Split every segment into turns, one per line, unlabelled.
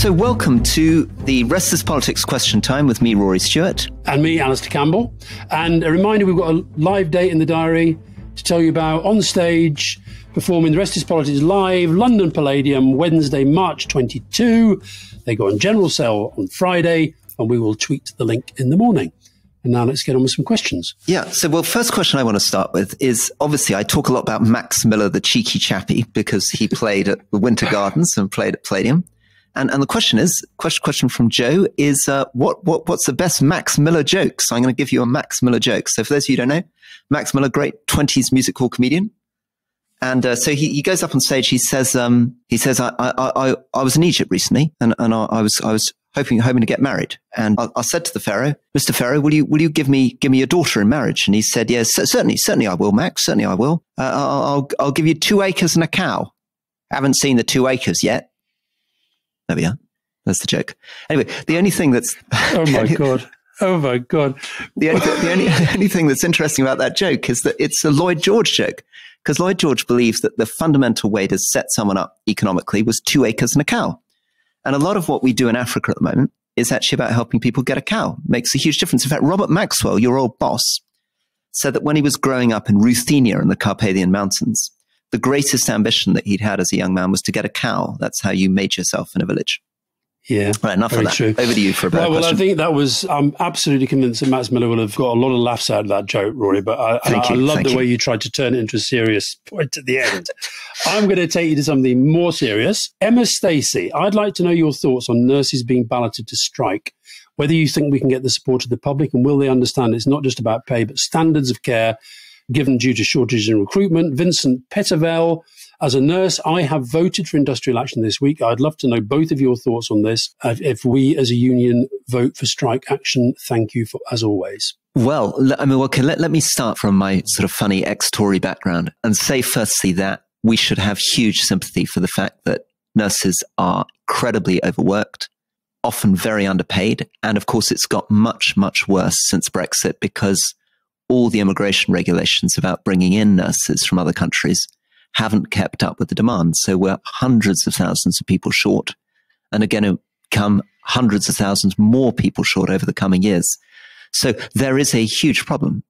So, welcome to the Rest Is Politics question time with me, Rory Stewart.
And me, Alastair Campbell. And a reminder we've got a live date in the diary to tell you about on stage performing the Rest Is Politics live, London Palladium, Wednesday, March 22. They go on general sale on Friday, and we will tweet the link in the morning. And now let's get on with some questions.
Yeah. So, well, first question I want to start with is obviously I talk a lot about Max Miller, the cheeky chappie, because he played at the Winter Gardens and played at Palladium. And, and the question is, question, question from Joe is, uh, what, what, what's the best Max Miller joke? So I'm going to give you a Max Miller joke. So for those of you who don't know, Max Miller, great 20s music hall comedian. And uh, so he, he goes up on stage. He says, um, he says, I, I, I, I was in Egypt recently and, and I, I was, I was hoping, hoping to get married. And I, I, said to the Pharaoh, Mr. Pharaoh, will you, will you give me, give me your daughter in marriage? And he said, yes, certainly, certainly I will, Max. Certainly I will. Uh, I'll, I'll, give you two acres and a cow. I Haven't seen the two acres yet. There we are. That's the joke. Anyway, the only thing that's
oh my god, oh my god,
the only, the only, only thing that's interesting about that joke is that it's a Lloyd George joke because Lloyd George believes that the fundamental way to set someone up economically was two acres and a cow, and a lot of what we do in Africa at the moment is actually about helping people get a cow. Makes a huge difference. In fact, Robert Maxwell, your old boss, said that when he was growing up in Ruthenia in the Carpathian Mountains, the greatest ambition that he'd had as a young man was to get a cow. That's how you made yourself in a village.
Yeah.
Right, enough of that. True. Over to you for a better
well,
well,
question. I think that was, I'm absolutely convinced that Max Miller will have got a lot of laughs out of that joke, Rory, but I, I, I love the you. way you tried to turn it into a serious point at the end. I'm going to take you to something more serious. Emma Stacey, I'd like to know your thoughts on nurses being balloted to strike. Whether you think we can get the support of the public and will they understand it's not just about pay, but standards of care given due to shortages in recruitment. Vincent Pettervel, as a nurse, I have voted for industrial action this week. I'd love to know both of your thoughts on this. Uh, if we as a union vote for strike action, thank you for as always.
Well, I mean, okay, let, let me start from my sort of funny ex Tory background and say, firstly, that we should have huge sympathy for the fact that nurses are incredibly overworked, often very underpaid. And of course, it's got much, much worse since Brexit because all the immigration regulations about bringing in nurses from other countries haven't kept up with the demand. So we're hundreds of thousands of people short and are going to come hundreds of thousands more people short over the coming years. So there is a huge problem.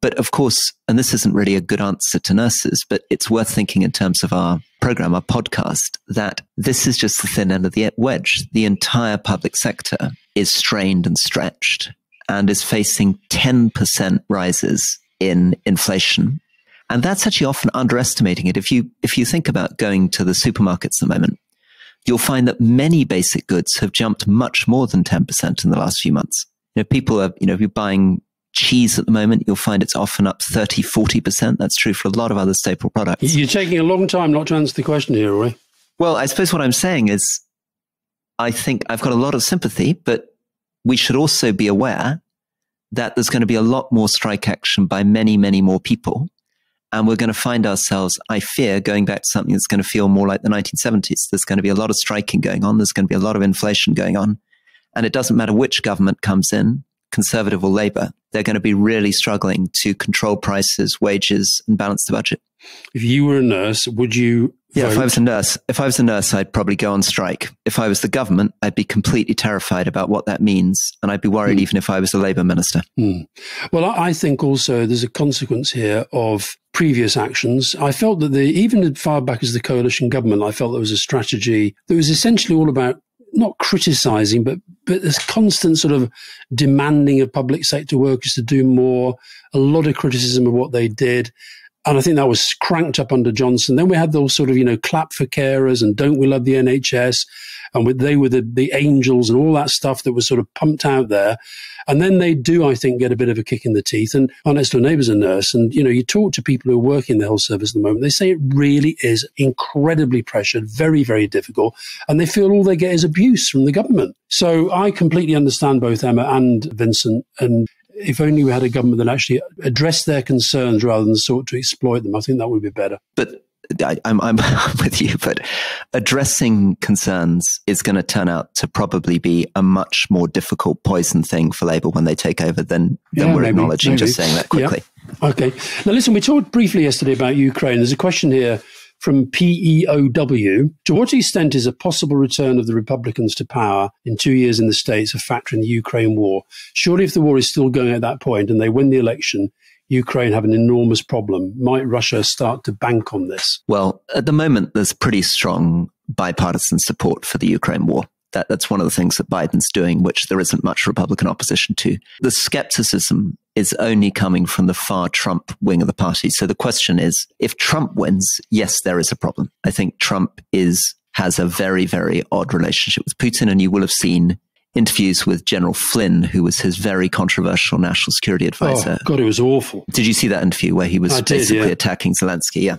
But of course, and this isn't really a good answer to nurses, but it's worth thinking in terms of our program, our podcast, that this is just the thin end of the wedge. The entire public sector is strained and stretched and is facing 10% rises in inflation and that's actually often underestimating it. If you, if you think about going to the supermarkets at the moment, you'll find that many basic goods have jumped much more than 10% in the last few months. You know, people are, you know, if you're buying cheese at the moment, you'll find it's often up 30, 40%. That's true for a lot of other staple products.
You're taking a long time not to answer the question here, Rory.
Well, I suppose what I'm saying is I think I've got a lot of sympathy, but we should also be aware that there's going to be a lot more strike action by many, many more people. And we're going to find ourselves, I fear, going back to something that's going to feel more like the 1970s. There's going to be a lot of striking going on. There's going to be a lot of inflation going on. And it doesn't matter which government comes in, conservative or labor, they're going to be really struggling to control prices, wages, and balance the budget.
If you were a nurse, would you?
Yeah, if I was a nurse, if I was a nurse, I'd probably go on strike. If I was the government, I'd be completely terrified about what that means, and I'd be worried mm. even if I was a Labour minister.
Mm. Well, I think also there's a consequence here of previous actions. I felt that the even as far back as the coalition government, I felt there was a strategy that was essentially all about not criticizing, but but this constant sort of demanding of public sector workers to do more, a lot of criticism of what they did. And I think that was cranked up under Johnson. Then we had those sort of, you know, clap for carers and don't we love the NHS? And they were the, the angels and all that stuff that was sort of pumped out there. And then they do, I think, get a bit of a kick in the teeth. And our next door neighbour's a nurse. And, you know, you talk to people who are working in the health service at the moment, they say it really is incredibly pressured, very, very difficult. And they feel all they get is abuse from the government. So I completely understand both Emma and Vincent. And if only we had a government that actually addressed their concerns rather than sought to exploit them, I think that would be better.
But I, am I'm, I'm with you, but addressing concerns is going to turn out to probably be a much more difficult poison thing for Labour when they take over than, than yeah, we're maybe, acknowledging. Maybe. Just saying that quickly.
Yeah. Okay. Now, listen, we talked briefly yesterday about Ukraine. There's a question here from PEOW. To what extent is a possible return of the Republicans to power in two years in the States a factor in the Ukraine war? Surely, if the war is still going at that point and they win the election, Ukraine have an enormous problem. Might Russia start to bank on this?
Well, at the moment, there's pretty strong bipartisan support for the Ukraine war. That, that's one of the things that Biden's doing, which there isn't much Republican opposition to. The skepticism is only coming from the far Trump wing of the party. So the question is, if Trump wins, yes, there is a problem. I think Trump is has a very, very odd relationship with Putin, and you will have seen interviews with General Flynn, who was his very controversial national security oh, advisor.
Oh, God, it was awful.
Did you see that interview where he was
did,
basically
yeah.
attacking Zelensky? Yeah.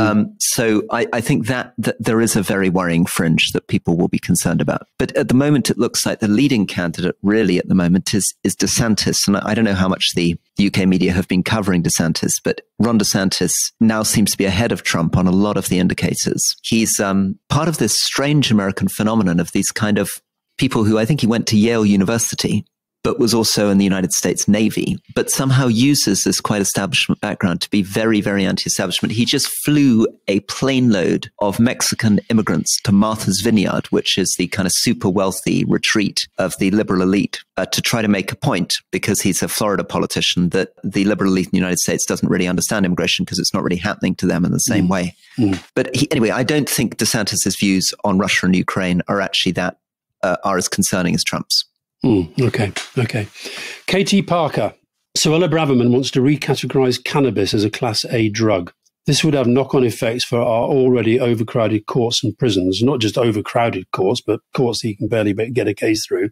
Um, so I, I think that, that there is a very worrying fringe that people will be concerned about. But at the moment, it looks like the leading candidate really at the moment is, is DeSantis. And I don't know how much the UK media have been covering DeSantis, but Ron DeSantis now seems to be ahead of Trump on a lot of the indicators. He's um, part of this strange American phenomenon of these kind of people who I think he went to Yale University but was also in the United States Navy, but somehow uses this quite establishment background to be very, very anti establishment. He just flew a plane load of Mexican immigrants to Martha's Vineyard, which is the kind of super wealthy retreat of the liberal elite, uh, to try to make a point because he's a Florida politician that the liberal elite in the United States doesn't really understand immigration because it's not really happening to them in the same
Mm.
way.
Mm.
But he, anyway, I don't think DeSantis's views on Russia and Ukraine are actually that uh, are as concerning as Trump's.
Mm, okay, okay. Katie Parker. Suella Braverman wants to recategorize cannabis as a Class A drug. This would have knock on effects for our already overcrowded courts and prisons, not just overcrowded courts, but courts that you can barely get a case through,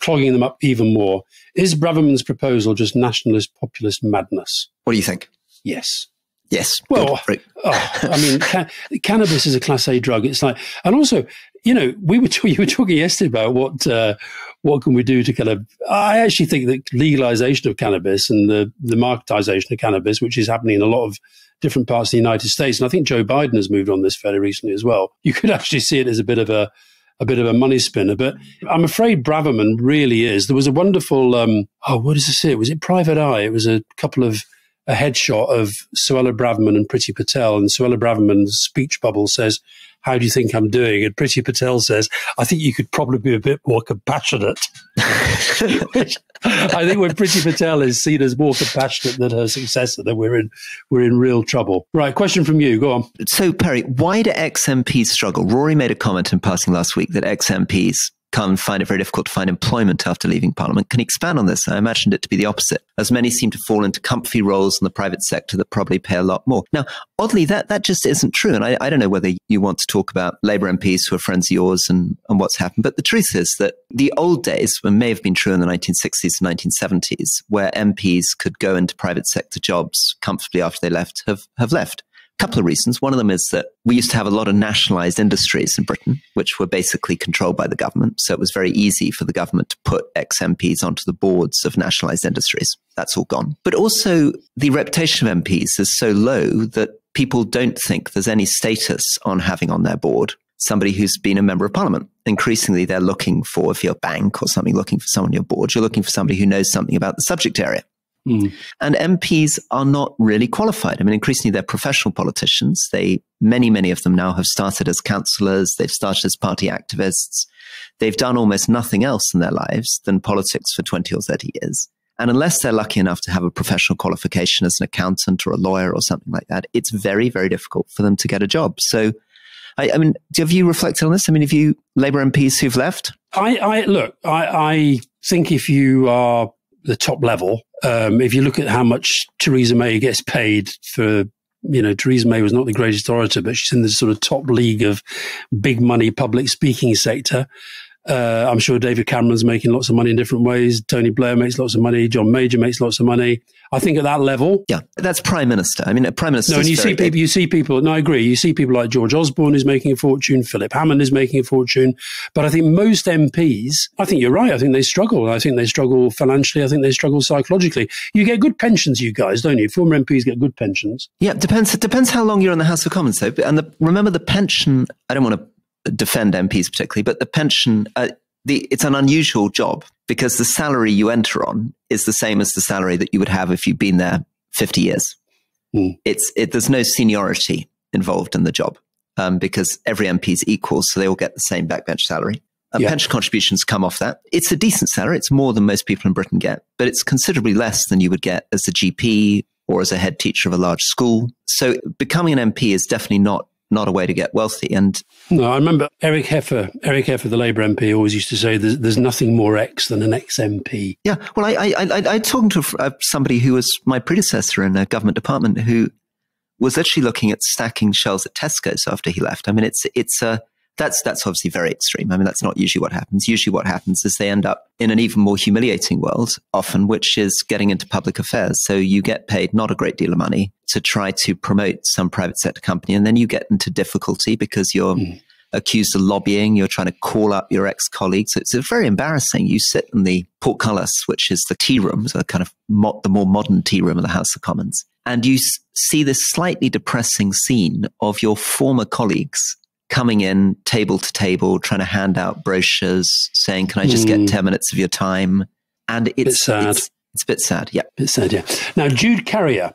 clogging them up even more. Is Braverman's proposal just nationalist populist madness?
What do you think?
Yes.
Yes.
Well, Oh, I mean, ca- cannabis is a class A drug. It's like, and also, you know, we were t- you were talking yesterday about what uh, what can we do to kind of. I actually think that legalization of cannabis and the the marketization of cannabis, which is happening in a lot of different parts of the United States, and I think Joe Biden has moved on this fairly recently as well. You could actually see it as a bit of a a bit of a money spinner, but I'm afraid Braverman really is. There was a wonderful, um, oh, what is this? it? Was it Private Eye? It was a couple of a headshot of Suella Braverman and Priti Patel, and Suella Braverman's speech bubble says, "How do you think I'm doing?" And Priti Patel says, "I think you could probably be a bit more compassionate." I think when Priti Patel is seen as more compassionate than her successor, then we're in we're in real trouble. Right, question from you. Go on.
So, Perry, why do ex-MPs struggle? Rory made a comment in passing last week that ex-MPs can find it very difficult to find employment after leaving Parliament. Can you expand on this? I imagined it to be the opposite, as many seem to fall into comfy roles in the private sector that probably pay a lot more. Now, oddly, that, that just isn't true. And I, I don't know whether you want to talk about Labour MPs who are friends of yours and, and what's happened, but the truth is that the old days, may have been true in the 1960s and 1970s, where MPs could go into private sector jobs comfortably after they left, have, have left couple of reasons. One of them is that we used to have a lot of nationalized industries in Britain, which were basically controlled by the government. So it was very easy for the government to put ex MPs onto the boards of nationalized industries. That's all gone. But also, the reputation of MPs is so low that people don't think there's any status on having on their board somebody who's been a member of parliament. Increasingly, they're looking for, if you're a bank or something, looking for someone on your board, you're looking for somebody who knows something about the subject area.
Mm.
And MPs are not really qualified. I mean, increasingly they're professional politicians. They, many, many of them now have started as councillors. They've started as party activists. They've done almost nothing else in their lives than politics for 20 or 30 years. And unless they're lucky enough to have a professional qualification as an accountant or a lawyer or something like that, it's very, very difficult for them to get a job. So, I, I mean, have you reflected on this? I mean, have you Labour MPs who've left?
I, I look. I, I think if you are the top level, um, if you look at how much Theresa May gets paid for, you know, Theresa May was not the greatest orator, but she's in the sort of top league of big money public speaking sector. Uh, I'm sure David Cameron's making lots of money in different ways. Tony Blair makes lots of money. John Major makes lots of money. I think at that level,
yeah, that's prime minister. I mean, a prime minister.
No, and you see people. You see people. No, I agree. You see people like George Osborne is making a fortune. Philip Hammond is making a fortune. But I think most MPs. I think you're right. I think they struggle. I think they struggle financially. I think they struggle psychologically. You get good pensions, you guys, don't you? Former MPs get good pensions.
Yeah, depends. It depends how long you're in the House of Commons, though. And the, remember, the pension. I don't want to defend MPs particularly, but the pension. Uh, the, it's an unusual job because the salary you enter on is the same as the salary that you would have if you'd been there 50 years.
Mm.
It's, it, there's no seniority involved in the job um, because every MP is equal, so they all get the same backbench salary. Uh, yeah. Pension contributions come off that. It's a decent salary. It's more than most people in Britain get, but it's considerably less than you would get as a GP or as a head teacher of a large school. So becoming an MP is definitely not not a way to get wealthy. And
no, I remember Eric Heffer, Eric Heffer, the Labour MP, always used to say, "There's, there's nothing more ex than an ex MP."
Yeah, well, I I I, I talked to uh, somebody who was my predecessor in a government department who was actually looking at stacking shelves at Tesco's after he left. I mean, it's it's a that's that's obviously very extreme. I mean, that's not usually what happens. Usually, what happens is they end up in an even more humiliating world, often, which is getting into public affairs. So you get paid not a great deal of money to try to promote some private sector company, and then you get into difficulty because you're mm. accused of lobbying. You're trying to call up your ex colleagues. It's very embarrassing. You sit in the portcullis, which is the tea room, so kind of mo- the more modern tea room of the House of Commons, and you s- see this slightly depressing scene of your former colleagues coming in table to table, trying to hand out brochures, saying, "Can I just mm. get hmm. ten minutes of your time?" And it's
sad.
It's, it's a bit sad, yeah.
Bit sad, yeah. Now, Jude Carrier,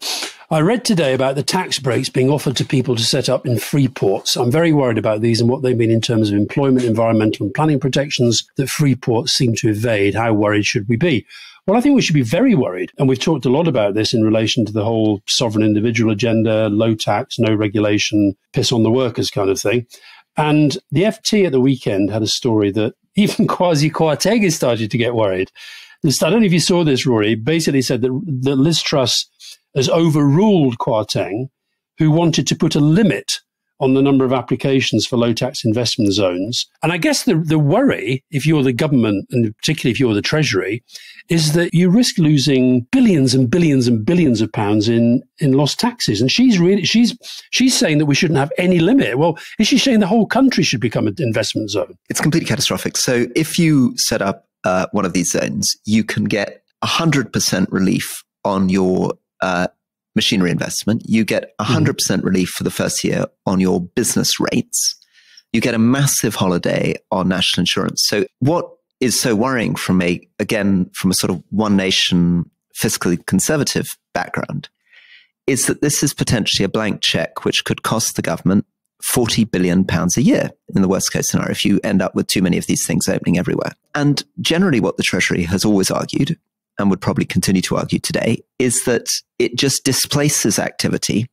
I read today about the tax breaks being offered to people to set up in free ports. I'm very worried about these and what they mean in terms of employment, environmental, and planning protections that free ports seem to evade. How worried should we be? Well, I think we should be very worried. And we've talked a lot about this in relation to the whole sovereign individual agenda, low tax, no regulation, piss on the workers kind of thing. And the FT at the weekend had a story that even Kwasi Kwarteng started to get worried. I don't know if you saw this, Rory. Basically said that, that Liz Truss has overruled Kwarteng, who wanted to put a limit on the number of applications for low tax investment zones. And I guess the, the worry, if you're the government, and particularly if you're the Treasury, is that you risk losing billions and billions and billions of pounds in, in lost taxes. And she's really, she's, she's saying that we shouldn't have any limit. Well, is she saying the whole country should become an investment zone?
It's completely catastrophic. So if you set up uh, one of these zones, you can get 100% relief on your uh, machinery investment. You get 100% mm. relief for the first year on your business rates. You get a massive holiday on national insurance. So what is so worrying from a, again, from a sort of one nation fiscally conservative background is that this is potentially a blank check which could cost the government 40 billion pounds a year in the worst case scenario if you end up with too many of these things opening everywhere. And generally what the Treasury has always argued and would probably continue to argue today is that it just displaces activity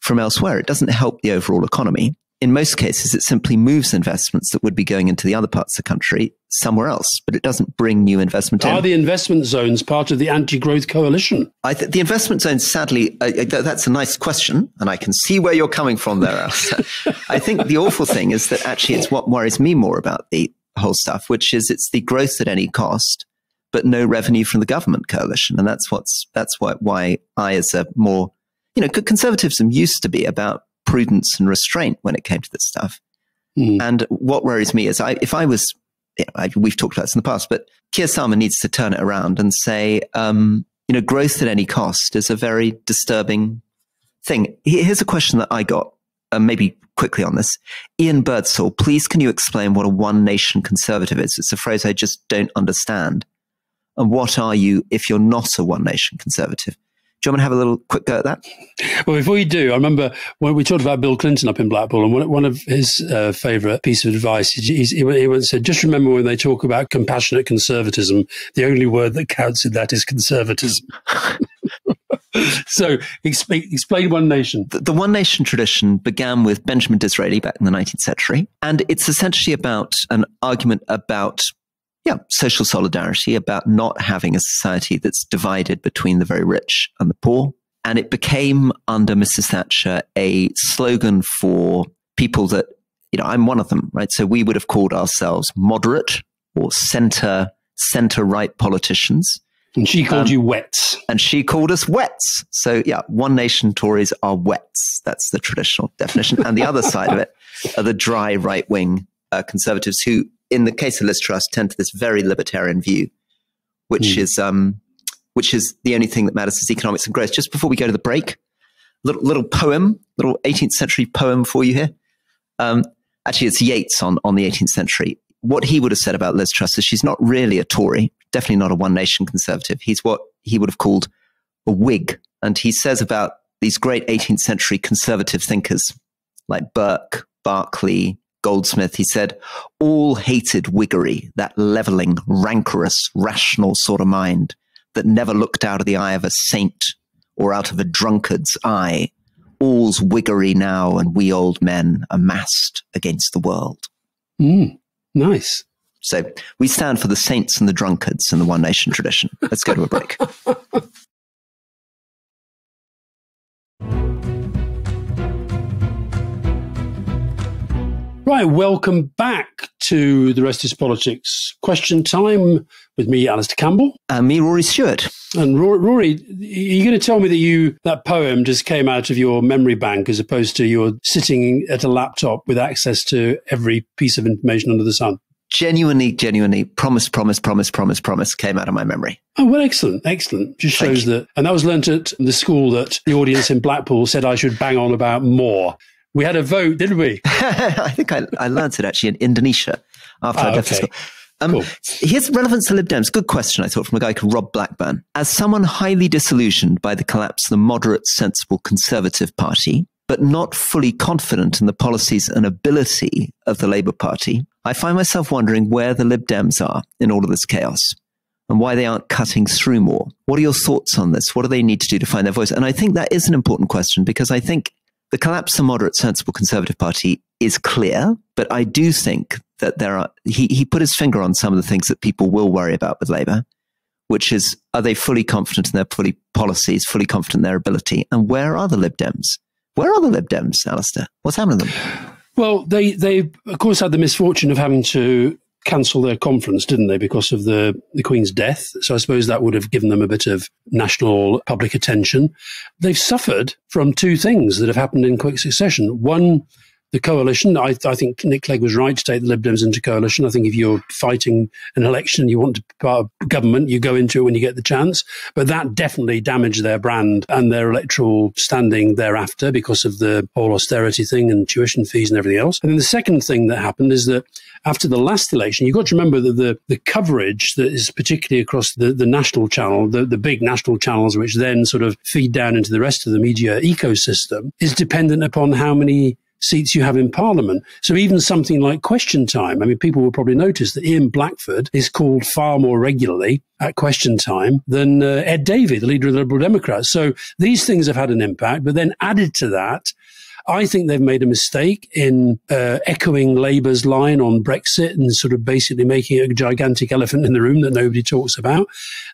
from elsewhere. It doesn't help the overall economy. In most cases, it simply moves investments that would be going into the other parts of the country somewhere else, but it doesn't bring new investment
Are in. the investment zones part of the anti growth coalition?
I th- the investment zones, sadly, uh, uh that's a nice question, and I can see where you're coming from there. I think the awful thing is that actually it's what worries me more about the whole stuff, which is it's the growth at any cost but no revenue from the government coalition. And that's what's, that's why, why I, as a more, you know, conservatism used to be about prudence and restraint when it came to this stuff. Mm. And what worries me is I, if I was, you know, I, we've talked about this in the past, but Keir Starmer needs to turn it around and say, um, you know, growth at any cost is a very disturbing thing. Here's a question that I got, uh, maybe quickly on this. Ian Birdsall, please can you explain what a one nation conservative is? It's a phrase I just don't understand. And what are you if you're not a one nation conservative? Do you want to have a little quick go at that?
Well, before you do, I remember when we talked about Bill Clinton up in Blackpool, and one of his uh, favourite pieces of advice, he, he once said, just remember when they talk about compassionate conservatism, the only word that counts in that is conservatism. so explain, explain One Nation.
The, the, One Nation tradition began with Benjamin Disraeli back in the 19th century. And it's essentially about an argument about yeah, social solidarity, about not having a society that's divided between the very rich and the poor. And it became under Mrs. Thatcher a slogan for people that, you know, I'm one of them, right? So we would have called ourselves moderate or center, center right politicians.
And she called um, you wets.
And she called us wets. So yeah, one nation Tories are wets. That's the traditional definition. And the other side of it are the dry right wing uh, conservatives who in the case of Liz Truss, tend to this very libertarian view, which mm. is um, which is the only thing that matters is economics and growth. Just before we go to the break, little little poem, little 18th century poem for you here. Um, actually, it's Yeats on on the 18th century. What he would have said about Liz Truss is she's not really a Tory, definitely not a one nation conservative. He's what he would have called a Whig, and he says about these great 18th century conservative thinkers like Burke, Berkeley, Goldsmith, he said, all hated Whiggery, that leveling, rancorous, rational sort of mind that never looked out of the eye of a saint or out of a drunkard's eye. All's Whiggery now, and we old men amassed against the world.
Mm, nice.
So we stand for the saints and the drunkards in the One Nation tradition. Let's go to a break.
Right, welcome back to the rest is politics question time with me, Alastair Campbell,
and me, Rory Stewart.
And Rory, Rory, are you going to tell me that you that poem just came out of your memory bank as opposed to you're sitting at a laptop with access to every piece of information under the sun?
Genuinely, genuinely, promise, promise, promise, promise, promise came out of my memory.
Oh, well, excellent, excellent. Just shows that, and that was learnt at the school that the audience in Blackpool said I should bang on about more. We had a vote, didn't we?
I think I, I learned it actually in Indonesia after I left okay. school. Um,
cool.
Here's relevance to Lib Dems. Good question, I thought, from a guy called Rob Blackburn. As someone highly disillusioned by the collapse of the moderate, sensible Conservative Party, but not fully confident in the policies and ability of the Labour Party, I find myself wondering where the Lib Dems are in all of this chaos and why they aren't cutting through more. What are your thoughts on this? What do they need to do to find their voice? And I think that is an important question because I think the collapse of the moderate, sensible Conservative Party is clear, but I do think that there are, he, he put his finger on some of the things that people will worry about with Labour, which is are they fully confident in their fully policies, fully confident in their ability? And where are the Lib Dems? Where are the Lib Dems, Alastair? What's happening to them?
Well, they, they, of course, had the misfortune of having to cancel their conference, didn't they, because of the, the Queen's death? So I suppose that would have given them a bit of national public attention. They've suffered from two things that have happened in quick succession. One, the coalition. I, I, think Nick Clegg was right to take the Lib Dems into coalition. I think if you're fighting an election, you want to be part of government, you go into it when you get the chance. But that definitely damaged their brand and their electoral standing thereafter because of the whole austerity thing and tuition fees and everything else. And then the second thing that happened is that after the last election, you've got to remember that the, the coverage that is particularly across the, the national channel, the, the big national channels, which then sort of feed down into the rest of the media ecosystem, is dependent upon how many seats you have in Parliament. So even something like Question Time, I mean, people will probably notice that Ian Blackford is called far more regularly at Question Time than uh, Ed Davey, the leader of the Liberal Democrats. So these things have had an impact. But then added to that, I think they've made a mistake in uh, echoing Labour's line on Brexit and sort of basically making it a gigantic elephant in the room that nobody talks about.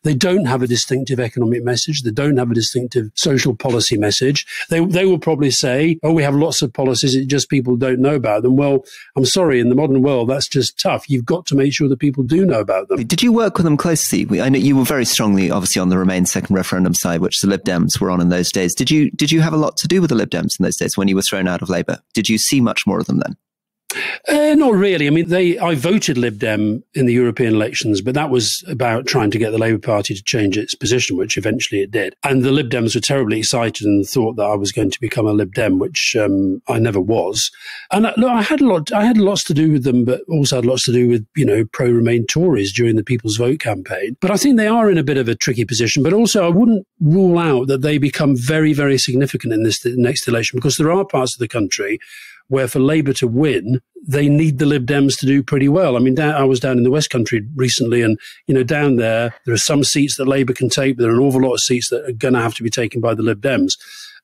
They don't have a distinctive economic message. They don't have a distinctive social policy message. They, they will probably say, oh, we have lots of policies. It just people don't know about them. Well, I'm sorry. In the modern world, that's just tough. You've got to make sure that people do know about them.
Did you work with them closely? I know you were very strongly, obviously, on the Remain second referendum side, which the Lib Dems were on in those days. Did you, did you have a lot to do with the Lib Dems in those days when you were thrown out of Labour. Did you see much more of them then?
Uh, not really. I mean, they. I voted Lib Dem in the European elections, but that was about trying to get the Labour Party to change its position, which eventually it did. And the Lib Dems were terribly excited and thought that I was going to become a Lib Dem, which um, I never was. And uh, look, I had a lot. I had lots to do with them, but also had lots to do with you know pro Remain Tories during the People's Vote campaign. But I think they are in a bit of a tricky position. But also, I wouldn't rule out that they become very, very significant in this next election because there are parts of the country where for Labour to win, they need the Lib Dems to do pretty well. I mean, down, I was down in the West Country recently, and you know, down there there are some seats that Labour can take, but there are an awful lot of seats that are going to have to be taken by the Lib Dems.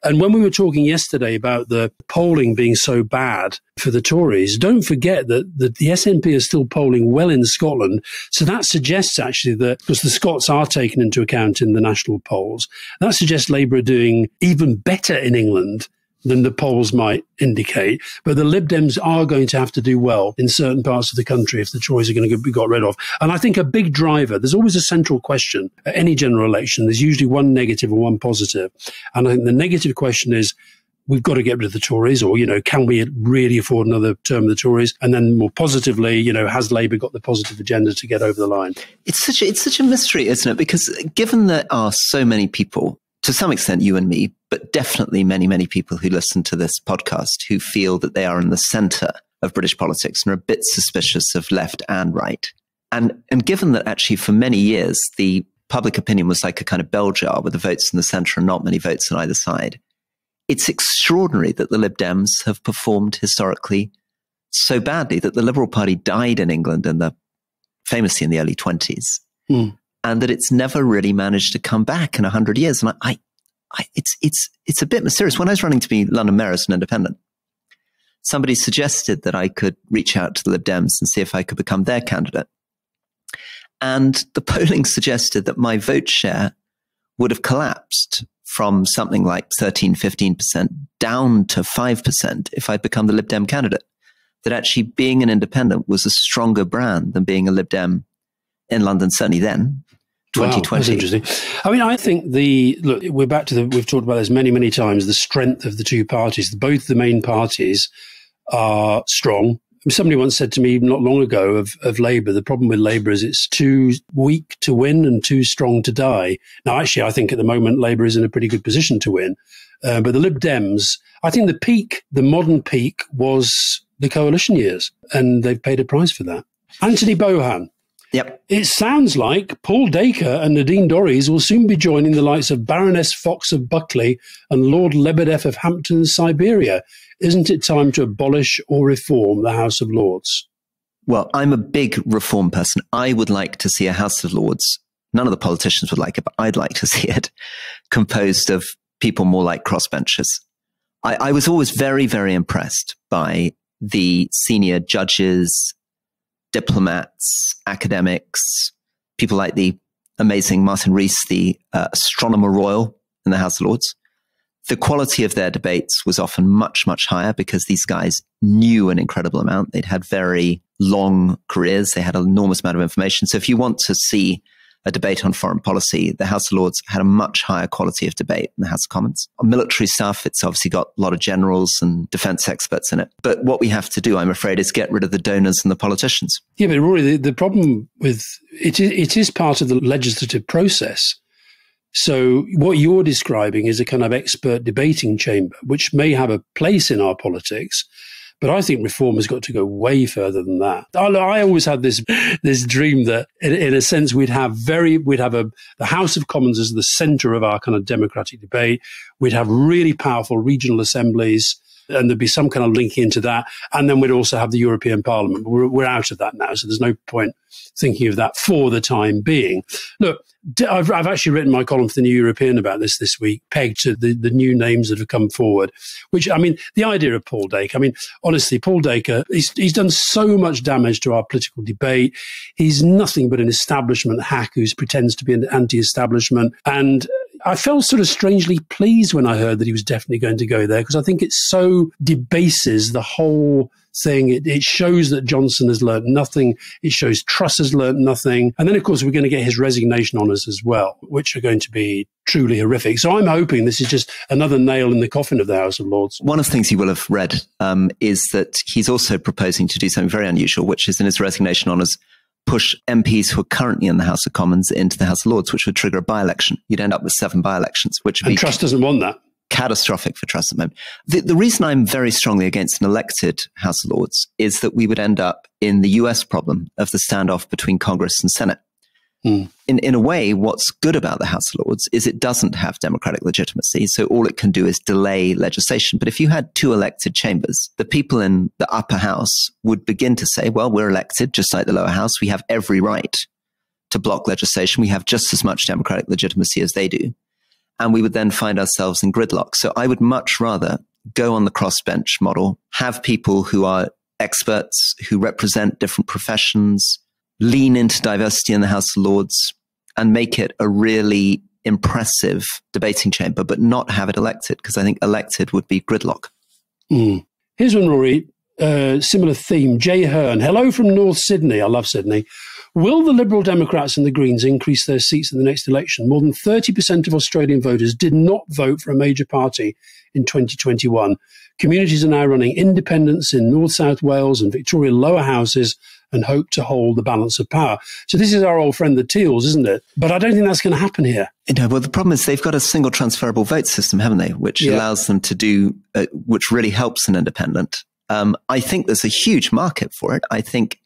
And when we were talking yesterday about the polling being so bad for the Tories, don't forget that the, the SNP is still polling well in Scotland. So that suggests actually that, because the Scots are taken into account in the national polls, that suggests Labour are doing even better in England than the polls might indicate. But the Lib Dems are going to have to do well in certain parts of the country if the Tories are going to be got rid of. And I think a big driver, there's always a central question at any general election. There's usually one negative and one positive. And I think the negative question is, we've got to get rid of the Tories, or, you know, can we really afford another term of the Tories? And then more positively, you know, has Labour got the positive agenda to get over the line?
It's such a, it's such a mystery, isn't it? Because given there are so many people to some extent, you and me, but definitely many, many people who listen to this podcast who feel that they are in the center of British politics and are a bit suspicious of left and right. And, and given that actually for many years, the public opinion was like a kind of bell jar with the votes in the center and not many votes on either side, it's extraordinary that the Lib Dems have performed historically so badly that the Liberal Party died in England in the famously in the early 20s. Mm. And that it's never really managed to come back in a hundred years. And I, I, I, it's, it's, it's a bit mysterious. When I was running to be London mayor as an independent, somebody suggested that I could reach out to the Lib Dems and see if I could become their candidate. And the polling suggested that my vote share would have collapsed from something like 13, 15% down to 5% if I'd become the Lib Dem candidate. That actually being an independent was a stronger brand than being a Lib Dem in London, certainly then. 2020. Wow,
that's interesting. I mean, I think the look, we're back to the, we've talked about this many, many times, the strength of the two parties. Both the main parties are strong Somebody once said to me not long ago of, of Labour, the problem with Labour is it's too weak to win and too strong to die. Now, actually, I think at the moment Labour is in a pretty good position to win. Uh, but the Lib Dems, I think the peak, the modern peak was the coalition years, and they've paid a price for that. Anthony Bohan.
Yep.
It sounds like Paul Dacre and Nadine Dorries will soon be joining the likes of Baroness Fox of Buckley and Lord Lebedev of Hampton, Siberia. Isn't it time to abolish or reform the House of Lords?
Well, I'm a big reform person. I would like to see a House of Lords. None of the politicians would like it, but I'd like to see it composed of people more like crossbenchers. I, I was always very, very impressed by the senior judges, diplomats, academics, people like the amazing Martin Rees, the uh, astronomer royal in the House of Lords the quality of their debates was often much, much higher because these guys knew an incredible amount. They'd had very long careers. They had an enormous amount of information. So if you want to see a debate on foreign policy, the House of Lords had a much higher quality of debate than the House of Commons. On military stuff, it's obviously got a lot of generals and defense experts in it. But what we have to do, I'm afraid, is get rid of the donors and the politicians.
Yeah, but Rory, the, the problem with it, it is part of the legislative process. So what you're describing is a kind of expert debating chamber, which may have a place in our politics. But I think reform has got to go way further than that. I, I always had this this dream that, in, in, a sense, we'd have very we'd have a the House of Commons as the centre of our kind of democratic debate. We'd have really powerful regional assemblies and there'd be some kind of link into that. And then we'd also have the European Parliament. We're, we're out of that now, so there's no point thinking of that for the time being. Look, I've, I've actually written my column for the New European about this this week, pegged to the, the new names that have come forward. Which, I mean, the idea of Paul Dacre, I mean, honestly, Paul Dacre, he's, he's done so much damage to our political debate. He's nothing but an establishment hack who pretends to be an anti establishment. And I felt sort of strangely pleased when I heard that he was definitely going to go there because I think it so debases the whole thing. It, it, shows that Johnson has learned nothing. It shows Truss has learned nothing. And then, of course, we're going to get his resignation honours as well, which are going to be truly horrific. So I'm hoping this is just another nail in the coffin of the House of Lords.
One of the things you will have read um, is that he's also proposing to do something very unusual, which is in his resignation honours push MPs who are currently in the House of Commons into the House of Lords, which would trigger a by election. You'd end up with seven by elections, which would
and be. Truss doesn't want that.
Catastrophic for Truss at the moment. The, the reason I'm very strongly against an elected House of Lords is that we would end up in the US problem of the standoff between Congress and Senate. Mm. In, in a way, what's good about the House of Lords is it doesn't have democratic legitimacy. So all it can do is delay legislation. But if you had two elected chambers, the people in the upper house would begin to say, well, we're elected just like the lower house. We have every right to block legislation. We have just as much democratic legitimacy as they do. And we would then find ourselves in gridlock. So I would much rather go on the crossbench model, have people who are experts, who represent different professions, lean into diversity in the House of Lords and make it a really impressive debating chamber, but not have it elected, because I think elected would be gridlock.
Mm. Here's one, Rory. Uh, similar theme. Jay Hearn. Hello from North Sydney. I love Sydney. Will the Liberal Democrats and the Greens increase their seats in the next election? More than 30% of Australian voters did not vote for a major party in 2021. Communities are now running independents in North South Wales and Victoria lower houses and hope to hold the balance of power. So this is our old friend the Teals, isn't it? But I don't think that's going to happen here.
No, well, the problem is they've got a single transferable vote system, haven't they? Which yeah. allows them to do, uh, which really helps an independent. Um, I think there's a huge market for it. I think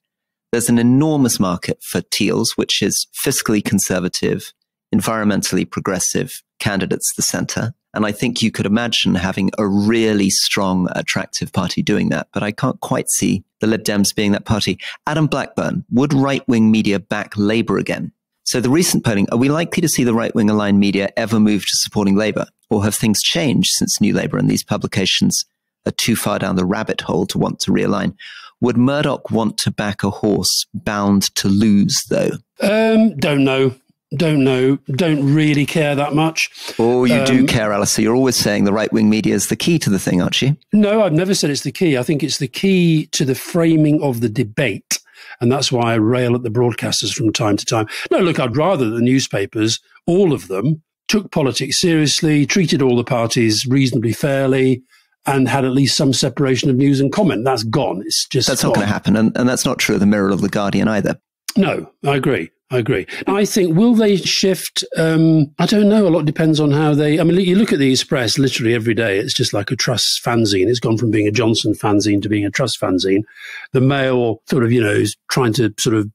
there's an enormous market for Teals, which is fiscally conservative, environmentally progressive, candidates the centre. And I think you could imagine having a really strong, attractive party doing that. But I can't quite see the Lib Dems being that party. Adam Blackburn, would right wing media back Labour again? So the recent polling, are we likely to see the right wing aligned media ever move to supporting Labour? Or have things changed since New Labour and these publications are too far down the rabbit hole to want to realign? Would Murdoch want to back a horse bound to lose, though?
Um, don't know. Don't know. Don't really care that much.
Oh, you um, do care, Alastair. You're always saying the right wing media is the key to the thing, aren't you?
No, I've never said it's the key. I think it's the key to the framing of the debate. And that's why I rail at the broadcasters from time to time. No, look, I'd rather the newspapers, all of them, took politics seriously, treated all the parties reasonably fairly, and had at least some separation of news and comment. That's gone. It's just
that's
gone.
not going to happen, and, and that's not true of the Mirror of the Guardian either.
No, I agree. I agree. I think will they shift? Um, I don't know. A lot depends on how they. I mean, you look at the Express literally every day. It's just like a Truss fanzine. It's gone from being a Johnson fanzine to being a Truss fanzine. The Mail sort of, you know, is trying to sort of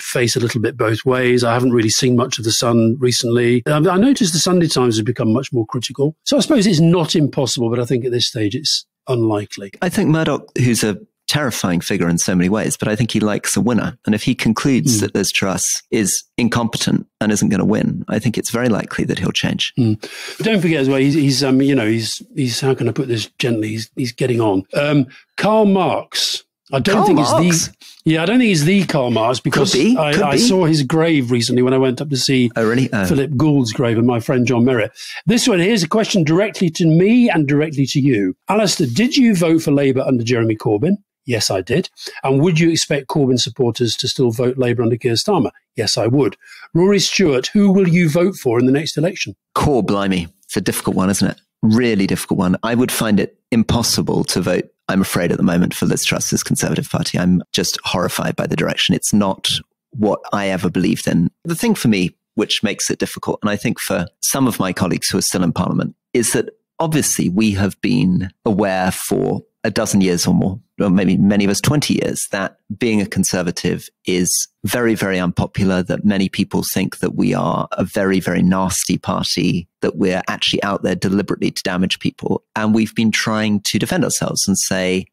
face a little bit both ways. I haven't really seen much of the Sun recently. I noticed the Sunday Times has become much more critical. So I suppose it's not impossible, but I think at this stage it's unlikely.
I think Murdoch, who's a terrifying figure in so many ways, but I think he likes a winner. And if he concludes mm. that Liz Truss is incompetent and isn't going to win, I think it's very likely that he'll change.
Mm. But don't forget as well, he's, he's, um, you know, he's, he's, how can I put this gently? He's, he's getting on. Um, Karl Marx I don't
Karl
think
Marx.
he's the yeah. I don't think he's the Karl Marx because
Could be.
I,
Could
I
be.
saw his grave recently when I went up to see
Oh, really? Oh.
Philip Gould's grave and my friend John Merritt. This one here's a question directly to me and directly to you, Alastair. Did you vote for Labour under Jeremy Corbyn? Yes, I did. And would you expect Corbyn supporters to still vote Labour under Keir Starmer? Yes, I would. Rory Stewart, who will you vote for in the next election?
Core blimey. It's a difficult one, isn't it? Really difficult one. I would find it impossible to vote I'm afraid at the moment for Liz Truss's Conservative Party. I'm just horrified by the direction. It's not what I ever believed in. The thing for me, which makes it difficult, and I think for some of my colleagues who are still in Parliament, is that obviously we have been aware for a dozen years or more, or maybe many of us 20 years, that being a conservative is very, very unpopular, that many people think that we are a very, very nasty party, that we're actually out there deliberately to damage people. And we've been trying to defend ourselves and say,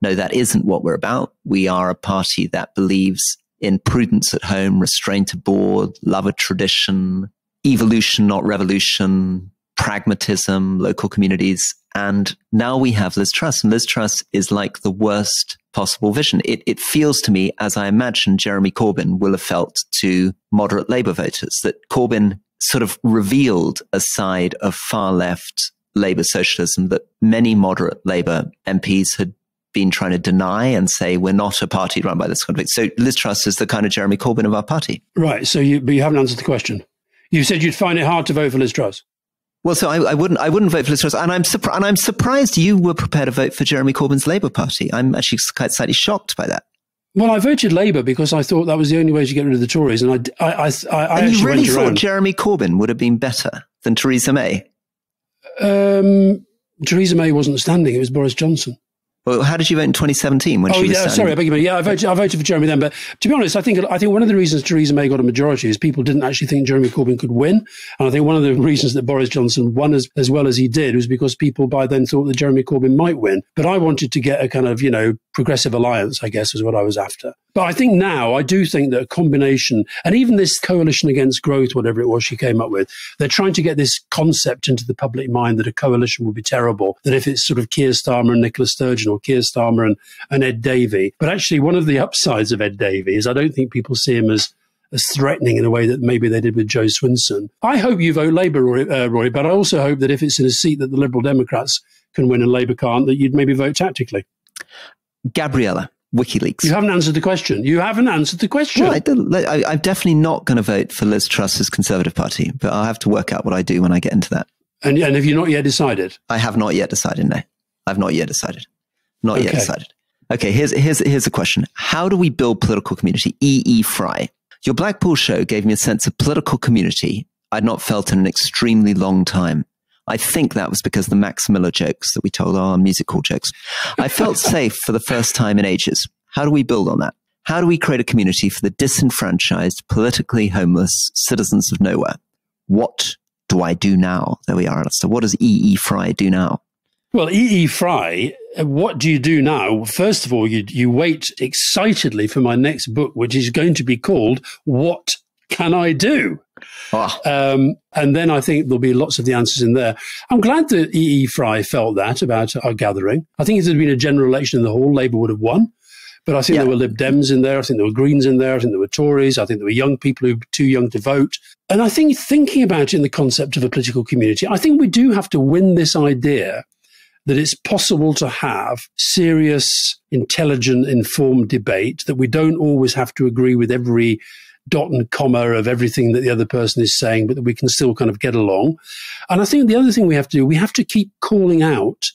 no, that isn't what we're about. We are a party that believes in prudence at home, restraint abroad, love of tradition, evolution, not revolution, pragmatism, local communities. And now we have Liz Truss, and Liz Truss is like the worst possible vision. It, it feels to me, as I imagine Jeremy Corbyn will have felt to moderate Labour voters, that Corbyn sort of revealed a side of far left Labour socialism that many moderate Labour MPs had been trying to deny and say we're not a party run by this thing. So Liz Truss is the kind of Jeremy Corbyn of our party.
Right. So you, but you haven't answered the question. You said you'd find it hard to vote for Liz Truss.
Well, so I, I, wouldn't, I wouldn't vote for Liz Truss, and I'm surprised, and I'm surprised you were prepared to vote for Jeremy Corbyn's Labour Party. I'm actually quite slightly shocked by that.
Well, I voted Labour because I thought that was the only way to get rid of the Tories, and I, I, I, I
and you really thought
around.
Jeremy Corbyn would have been better than Theresa May?
Um, Theresa May wasn't standing; it was Boris Johnson.
Well, how did you vote in 2017 when
oh,
she was
yeah, sorry, I beg your pardon. Yeah, I voted, I voted for Jeremy then. But to be honest, I think I think one of the reasons Theresa May got a majority is people didn't actually think Jeremy Corbyn could win. And I think one of the reasons that Boris Johnson won as, as well as he did was because people by then thought that Jeremy Corbyn might win. But I wanted to get a kind of, you know, progressive alliance, I guess, was what I was after. But I think now, I do think that a combination, and even this coalition against growth, whatever it was she came up with, they're trying to get this concept into the public mind that a coalition would be terrible, that if it's sort of Keir Starmer and Nicola Sturgeon or Keir Starmer and, and Ed Davey. But actually, one of the upsides of Ed Davey is I don't think people see him as as threatening in a way that maybe they did with Jo Swinson. I hope you vote Labour, Roy, uh, Roy, but I also hope that if it's in a seat that the Liberal Democrats can win and Labour can't, that you'd maybe vote tactically.
Gabriella, WikiLeaks.
You haven't answered the question. You haven't answered the question.
Well, I am definitely not going to vote for Liz Truss's Conservative Party, but I'll have to work out what I do when I get into that.
And, and have you not yet decided?
I have not yet decided, no. I've not yet decided. Not okay. yet decided. Okay, here's, here's, here's a question. How do we build political community? E. E. Fry. Your Blackpool show gave me a sense of political community I'd not felt in an extremely long time. I think that was because the Max Miller jokes that we told are musical jokes. I felt safe for the first time in ages. How do we build on that? How do we create a community for the disenfranchised, politically homeless citizens of nowhere? What do I do now? There we are. So what does E. E. Fry do now?
Well, E.E. E. Fry, uh, what do you do now? First of all, you, you wait excitedly for my next book, which is going to be called What Can I Do? Oh. Um, and then I think there'll be lots of the answers in there. I'm glad that E. E. Fry felt that about our gathering. I think if there'd been a general election in the hall, Labour would have won. But I think yeah. there were Lib Dems in there. I think there were Greens in there. I think there were Tories. I think there were young people who were too young to vote. And I think thinking about it in the concept of a political community, I think we do have to win this idea that it's possible to have serious, intelligent, informed debate, that we don't always have to agree with every dot and comma of everything that the other person is saying, but that we can still kind of get along. And I think the other thing we have to do, we have to keep calling out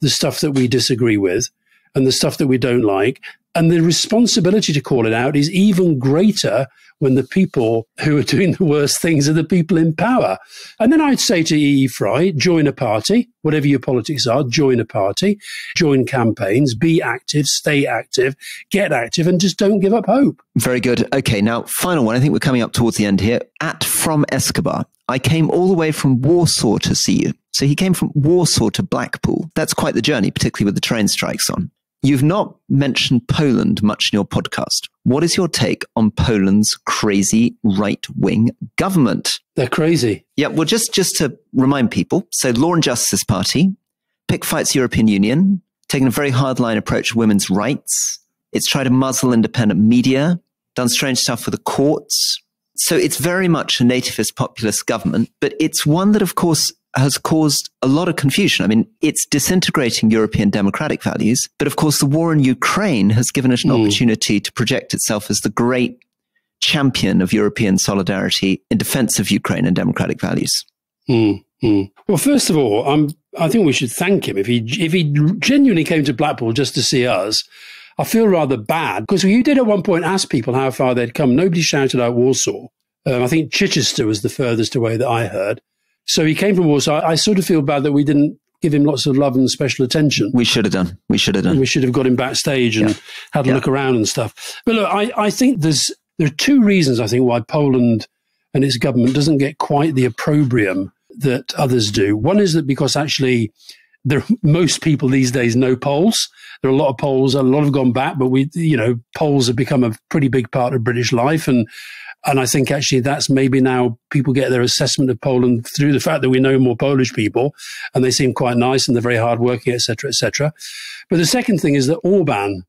the stuff that we disagree with and the stuff that we don't like and the responsibility to call it out is even greater when the people who are doing the worst things are the people in power. And then I'd say to E. Fry, join a party, whatever your politics are, join a party, join campaigns, be active, stay active, get active, and just don't give up hope.
Very good. Okay, now, final one. I think we're coming up towards the end here. At From Escobar, I came all the way from Warsaw to see you. So he came from Warsaw to Blackpool. That's quite the journey, particularly with the train strikes on. You've not mentioned Poland much in your podcast. What is your take on Poland's crazy right wing government?
They're crazy.
Yeah, well, just, just to remind people so, Law and Justice Party, pick fights European Union, taking a very hardline approach to women's rights. It's tried to muzzle independent media, done strange stuff with the courts. So it's very much a nativist populist government, but it's one that, of course, has caused a lot of confusion. I mean, it's disintegrating European democratic values, but of course, the war in Ukraine has given it an mm. opportunity to project itself as the great champion of European solidarity in defense of Ukraine and democratic values.
Mm. Mm. Well, first of all, I'm, I think we should thank him if he if he genuinely came to Blackpool just to see us. I feel rather bad because you did at one point ask people how far they'd come. Nobody shouted out Warsaw. Um, I think Chichester was the furthest away that I heard. So he came from Warsaw. I, I sort of feel bad that we didn't give him lots of love and special attention.
We should have done. We should have done.
We should have got him backstage and yeah. had a yeah. look around and stuff. But look, I, I think there's there are two reasons I think why Poland and its government doesn't get quite the opprobrium that others do. One is that because actually there most people these days know Poles. There are a lot of Poles, a lot have gone back, but we, you know, Poles have become a pretty big part of British life, and and I think actually that's maybe now people get their assessment of Poland through the fact that we know more Polish people and they seem quite nice and they're very hardworking, etc., etc. But the second thing is that Orban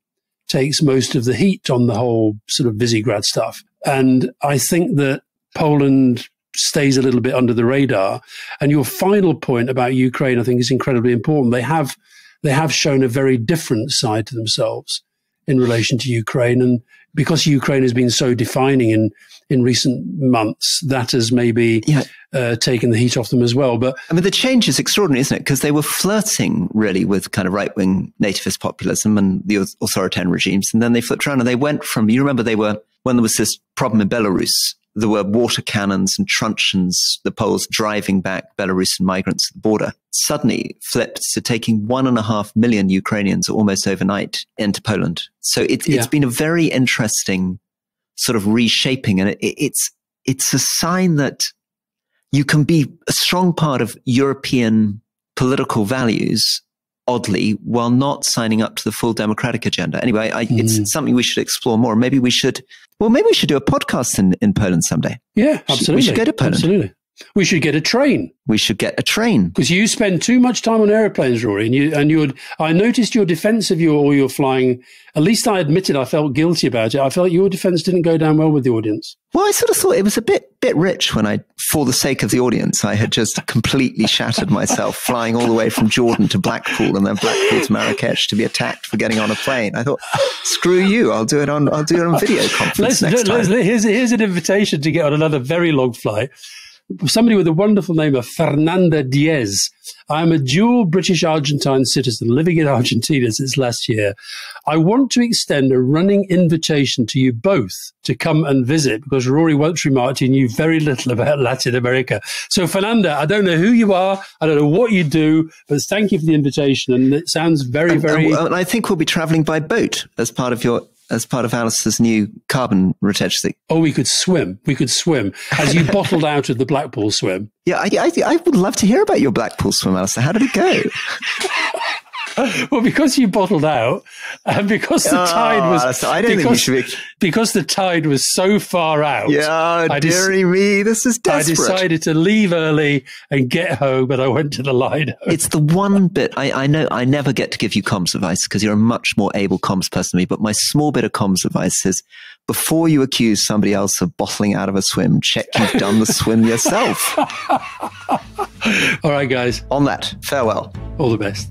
takes most of the heat on the whole sort of Visegrad stuff. And I think that Poland stays a little bit under the radar. And your final point about Ukraine, I think, is incredibly important. They have they have shown a very different side to themselves in relation to Ukraine, and because Ukraine has been so defining in in recent months, that has maybe yeah. uh, taken the heat off them as well. But
I mean, the change is extraordinary, isn't it? Because they were flirting really with kind of right wing nativist populism and the authoritarian regimes, and then they flipped around and they went from. You remember they were when there was this problem in Belarus. There were water cannons and truncheons, the Poles driving back Belarusian migrants at the border, suddenly flipped to taking one and a half million Ukrainians almost overnight into Poland. So it, yeah. it's been a very interesting sort of reshaping. And it, it's, it's a sign that you can be a strong part of European political values oddly while not signing up to the full democratic agenda. Anyway, I, mm. it's something we should explore more. Maybe we should, well, maybe we should do a podcast in, in Poland someday.
Yeah, absolutely.
We should go to Poland.
Absolutely. We should get a train.
We should get a train
because you spend too much time on airplanes, Rory. And you and you would. I noticed your defence of your or your flying. At least I admitted I felt guilty about it. I felt your defence didn't go down well with the audience.
Well, I sort of thought it was a bit bit rich when I, for the sake of the audience, I had just completely shattered myself flying all the way from Jordan to Blackpool and then Blackpool to Marrakesh to be attacked for getting on a plane. I thought, screw you, I'll do it on I'll do it on video conference let's, next let's,
time. Here's, here's an invitation to get on another very long flight somebody with a wonderful name of Fernanda Diaz. I'm a dual British Argentine citizen living in Argentina since last year. I want to extend a running invitation to you both to come and visit because Rory once remarked he knew very little about Latin America. So, Fernanda, I don't know who you are, I don't know what you do, but thank you for the invitation. And it sounds very, very.
And, and I think we'll be traveling by boat as part of your as part of Alice's new carbon retention?
Oh, we could swim. We could swim as you bottled out of the Blackpool swim.
Yeah, I, I, I would love to hear about your Blackpool swim, Alice. How did it go?
well, because you bottled out, and because the
Oh,
tide was
ah, Alastair, I don't
because,
think you should be.
because the tide was so far out.
Yeah,
I
dearie me, this is
I decided to leave early and get home, but I went to the Lido.
it's the one bit I, I know I never get to give you comms advice because you're a much more able comms person than me. But my small bit of comms advice is before you accuse somebody else of bottling out of a swim, check you've done the swim yourself.
All right, guys,
On that, farewell.
all the best.